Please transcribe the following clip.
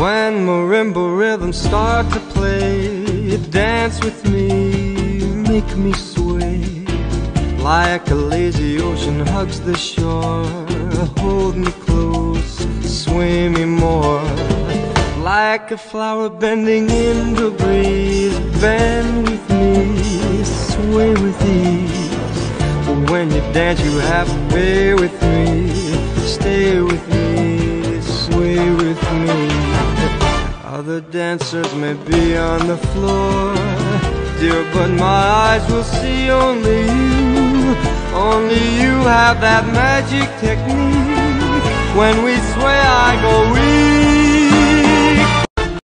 When marimba rhythms start to play, dance with me, make me sway. Like a lazy ocean hugs the shore, hold me close, sway me more. Like a flower bending in the breeze, bend with me, sway with ease. When you dance, you have to be with me, stay with me, Other dancers may be on the floor, dear, but my eyes will see only you. Only you have that magic technique. When we sway, I.